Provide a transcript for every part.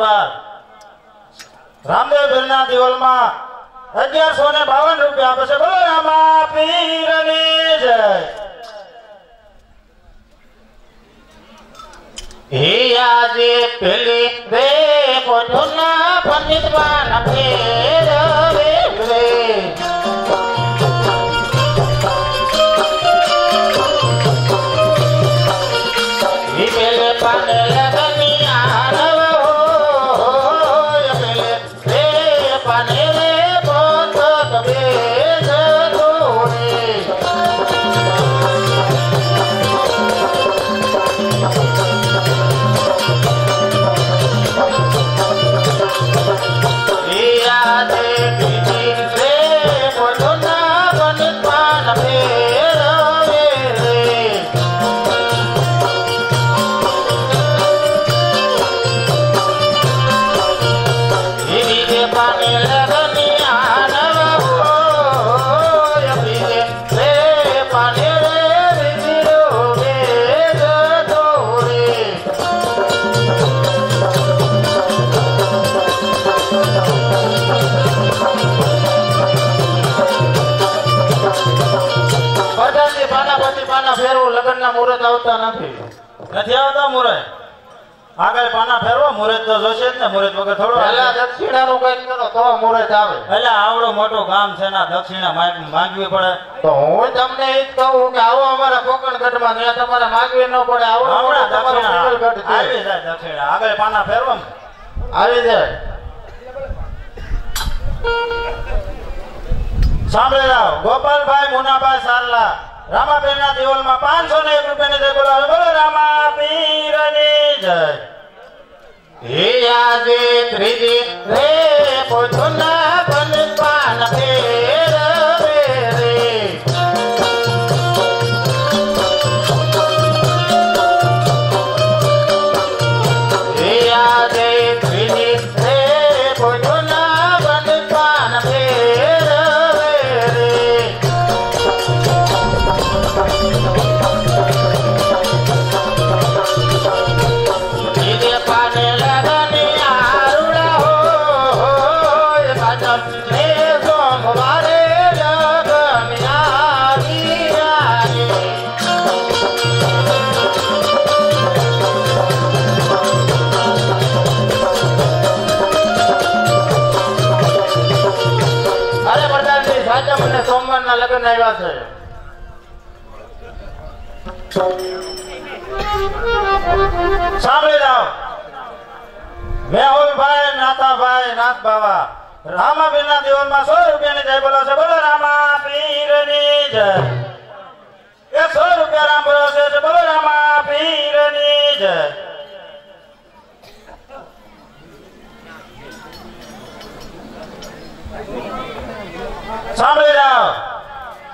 દરબાર રામદેવ પીરના દિવાલમાં અગિયારસો ને બાવન રૂપિયા આપે છે. બોલો રામા પીરની જય. હે આજે પેલી રે પોટોના પંડિત ફેર આવતા નથી. નથી આવતા મુરત આગળ પાના ફેરવો મુરત તો જોશે જ ને મુરત વગર થોડો. દક્ષિણાનું કઈ કરો તો મુરત આવે. એટલે આવડું મોટું ગામ છે ના દક્ષિણા માંગવી પડે. તો હું તમને એ જ કહું કે આવો અમારા કોકણગઢમાં ત્યાં તમારે માંગવી ન પડે આવો હમણાં તમારો આવી જાય દક્ષિણા. આગળ પાના ફેરવો. આવી જાય. સાંભળી જાઓ. ગોપાલભાઈ મુનાભાઈ સારલા. રામાબેનના દિવાલમાં પાંચસો ને એક રૂપિયાની જય બોલાવે. બોલો રામા, પીરની જય. હે આજે ત્રીજી રે પોછોના મને સોમવારના લગ્ન આવ્યા છે. સાંભળી જાઓ મેહુલભાઈ, નાથાભાઈ નાથ બાવા રામાભીરના જીવનમાં સો રૂપિયાની જય બોલો છે. બોલો, રામા પીરની જય. એ સો રૂપિયા રામ બોલો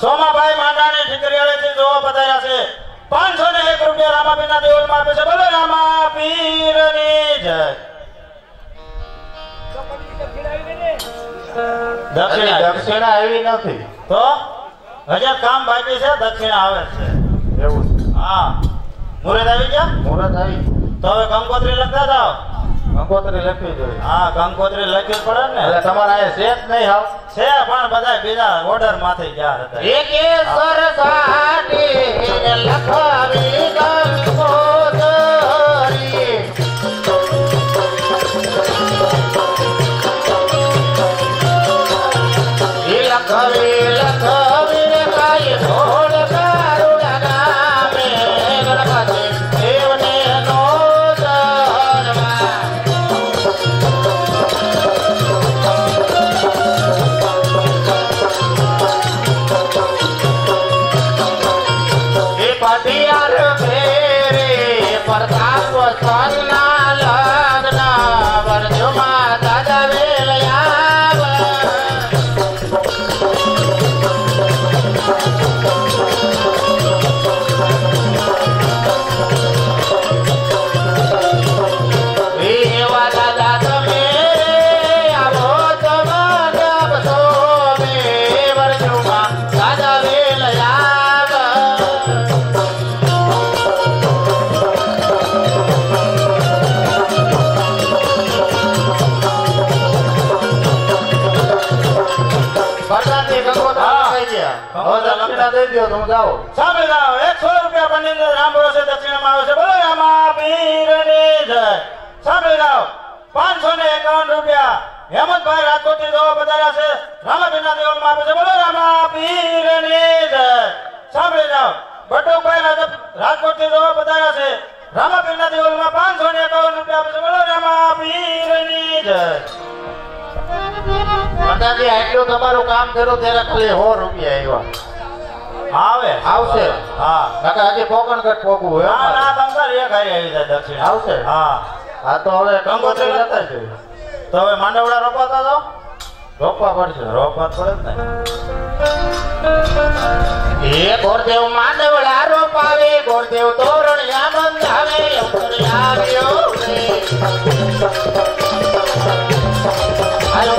સોમાભાઈ માંડાની ઠીકરીયાળેથી જોવા પધાર્યા છે. પાંચસો ને એક રૂપિયા રામાબેનના દેવલમાં આપે છે. બોલો રામા પીરની જય. દક્ષિણા દક્ષિણા. એવી નથી. તો? હજાર કામ બાકી છે દક્ષિણા આવે છે. એવું હા. મુરત આવી ગયા? મુરત આવી. તો હવે કંકોત્રી લખતા જાઓ. કંકોત્રી લખવી જોઈએ. હા કંકોત્રી લખવી પડે ને. એટલે તમારે આ શેત નહીં હાવ. છે પણ બધા બીજા ઓર્ડરમાંથી ગયા હતા. સર સરસાટી લખવી i'm Allah, Allah. દક્ષિણા દઈ દો હું જાઓ. એકસો રૂપિયા બની રામ ભરોસે દક્ષિણામાં આવે છે. બોલો રામા પીરની જય. સાંભળી જાઓ. પાંચસો ને એકાવન રૂપિયા. હેમંતભાઈ રાજકોટથી જોવા પધાર્યા છે. રામાપીરના દેવળમાં આપે છે. બોલો રામા પીરની જય. સાંભળી જાઓ. બટુકભાઈ રાજ- રાજકોટથી જોવા પધાર્યા છે. રામાપીરના દેવળમાં પાંચસો ને એકાવન રૂપિયા આપે છે. બોલો રામા પીરની જય. પ્રધાનજી આટલું તમારું કામ કર્યું ત્યારે ખાલી સો રૂપિયા આવ્યા. આવે. આવશે. હા. નકર હજી પોકણગઢ પોકવું હોય હા ના અમારે. એક હારી આવી જાય દક્ષિણ. આવશે? હા. હા તો હવે ગંગોત્રી જતા લેતા તો હવે માંડવડા રોપાતા તો? રોપવા પડશે. રોપવા પડે ને. એ ગોરદેવ માંડવડા રોપાવે ગોરદેવ તોરણિયા બંધાવે અંતર આવ્યો રે હાલો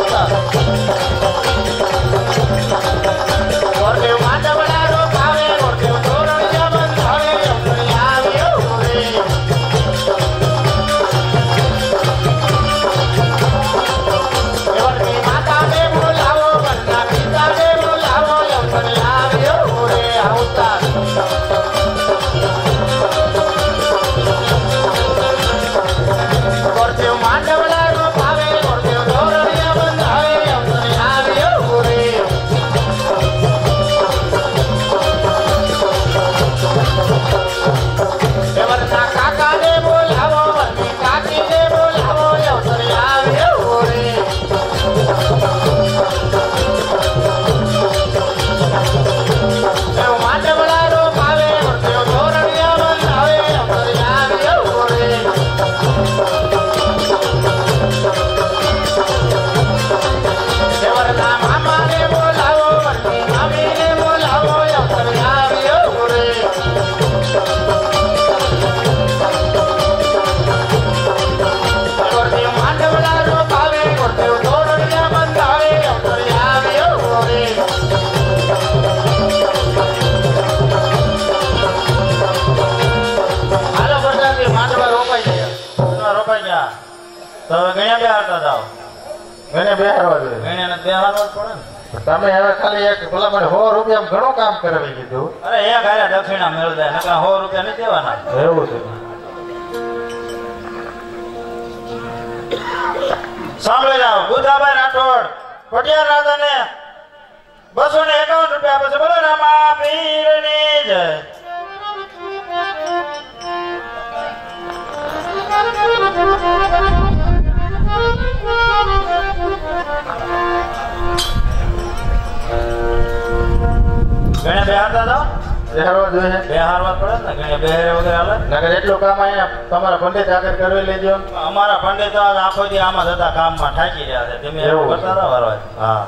તો હવે ગણ્યા બે હારતા જાઓ મને બેહારવા જોઈએ. ગણ્યાને બેહાડવા જ પડે ને. તમે હવે ખાલી એક ભલા મને સો રૂપિયા ઘણું કામ કરાવી દીધું. અરે એક હારે દક્ષિણા મેળ જાય નકર સો રૂપિયા નહીં દેવાના. એવું છે. સાંભળી જાઓ બુધાભાઈ રાઠોડ પટિયાર રાજાને બસો ને એકાવન રૂપિયા આપે છે. બોલો રામા પીરની જય ગણ્યા બે હારતા હતા? બેહારવા જોઈએ. પડે ને? ગણે બે હારે વગર હાલે? નગર એટલું કામ અહીંયા તમારા પંડિત આગળ કરવી લેજો. અમારા પંડિત આખો દી આમાં જતા કામમાં થાકી રહ્યા છે. તમે એવું. કરતા હતા વારવાર. હા.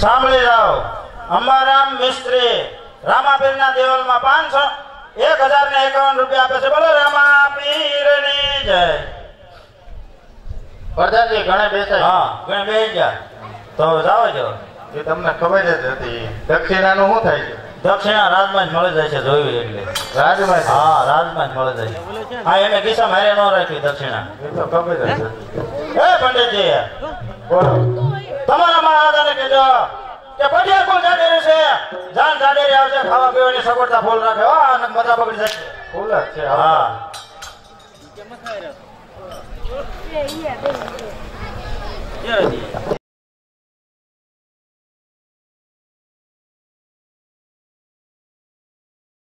સાંભળી જાઓ. અંબારામ મિસ્ત્રી રામાપીરના દેવલમાં પાંચસો એક હજાર ને એકાવન રૂપિયા આપે છે. બોલો રામાપીરની જય. પ્રધાનજી ઘણે બેસાય. હા ગણે બે ગયા. તો જાઓ જો. એ તમને ખબર જ હતી. દક્ષિણાનું શું થાય છે? દક્ષિણા રાજમાં જ મળી જાય છે જોયું એટલે. રાજમાં હા રાજમાં જ મળી જાય છે. હા એને કિસ્સા મારે ન રાખી દક્ષિણા. એ તો ખબર જ હતી. પંડિતજી. બોલો. તમારા મહારાજાને કહેજો કે પટિયા કોણ જાડેરી છે. જાન જાડેરી આવશે ખાવા પીવાની સગવડતા ફૂલ રાખે. હો અને મજા બગડી જશે ફૂલ જ છે હા. yeah, yeah.